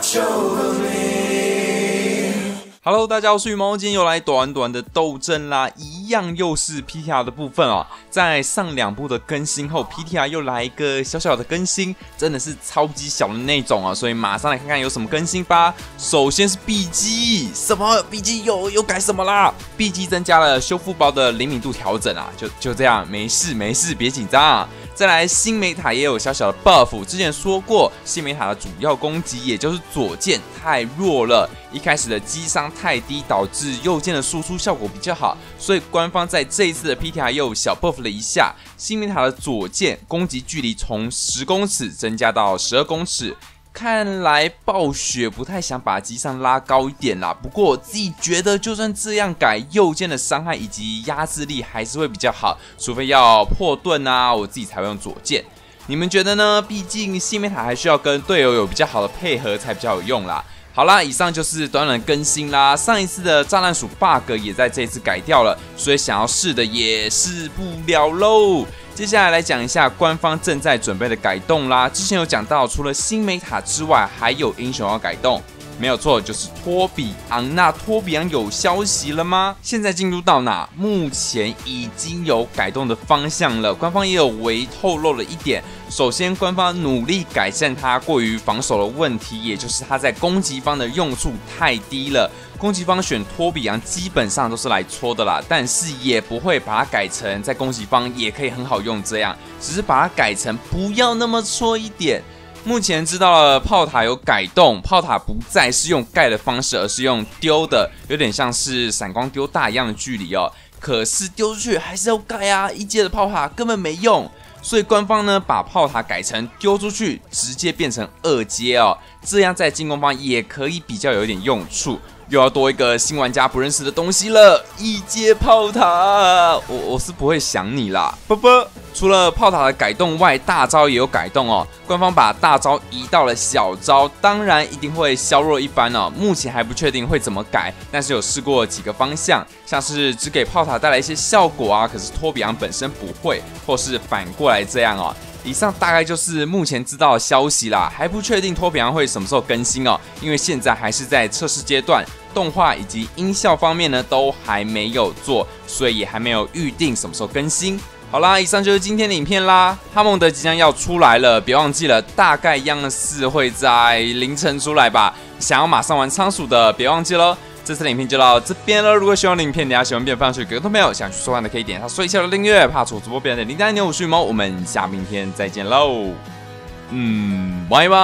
watch over me. Hello，大家好，我是羽毛，今天又来短短的斗争啦，一样又是 PTR 的部分啊。在上两部的更新后，PTR 又来一个小小的更新，真的是超级小的那种啊，所以马上来看看有什么更新吧。首先是 B G，什么 B G 又又改什么啦？B G 增加了修复包的灵敏度调整啊，就就这样，没事没事，别紧张。再来，新美塔也有小小的 buff。之前说过，新美塔的主要攻击也就是左键太弱了，一开始的击伤太低，导致右键的输出效果比较好。所以官方在这一次的 PTR 又小 buff 了一下，新美塔的左键攻击距离从十公尺增加到十二公尺。看来暴雪不太想把机上拉高一点啦，不过我自己觉得，就算这样改，右键的伤害以及压制力还是会比较好，除非要破盾啊，我自己才会用左键。你们觉得呢？毕竟新美塔还需要跟队友有比较好的配合才比较有用啦。好啦，以上就是短短更新啦。上一次的炸弹鼠 bug 也在这一次改掉了，所以想要试的也试不了喽。接下来来讲一下官方正在准备的改动啦。之前有讲到，除了新美塔之外，还有英雄要改动。没有错，就是托比昂。那托比昂有消息了吗？现在进入到哪？目前已经有改动的方向了。官方也有微透露了一点。首先，官方努力改善它过于防守的问题，也就是它在攻击方的用处太低了。攻击方选托比昂基本上都是来搓的啦，但是也不会把它改成在攻击方也可以很好用这样，只是把它改成不要那么搓一点。目前知道了炮塔有改动，炮塔不再是用盖的方式，而是用丢的，有点像是闪光丢大一样的距离哦。可是丢出去还是要盖啊，一阶的炮塔根本没用，所以官方呢把炮塔改成丢出去直接变成二阶哦，这样在进攻方也可以比较有点用处。又要多一个新玩家不认识的东西了，一阶炮塔，我我是不会想你啦，啵啵。除了炮塔的改动外，大招也有改动哦。官方把大招移到了小招，当然一定会削弱一番哦。目前还不确定会怎么改，但是有试过几个方向，像是只给炮塔带来一些效果啊，可是托比昂本身不会，或是反过来这样哦。以上大概就是目前知道的消息啦，还不确定托比昂会什么时候更新哦，因为现在还是在测试阶段，动画以及音效方面呢都还没有做，所以也还没有预定什么时候更新。好啦，以上就是今天的影片啦，哈蒙德即将要出来了，别忘记了，大概样式会在凌晨出来吧。想要马上玩仓鼠的，别忘记喽。这次的影片就到这边了。如果喜欢的影片，大家喜欢变放水，给个朋友想去收看的可以点下最下的订阅，怕错主播别人的铃铛牛，我是猫，我们下明天再见喽。嗯，拜拜。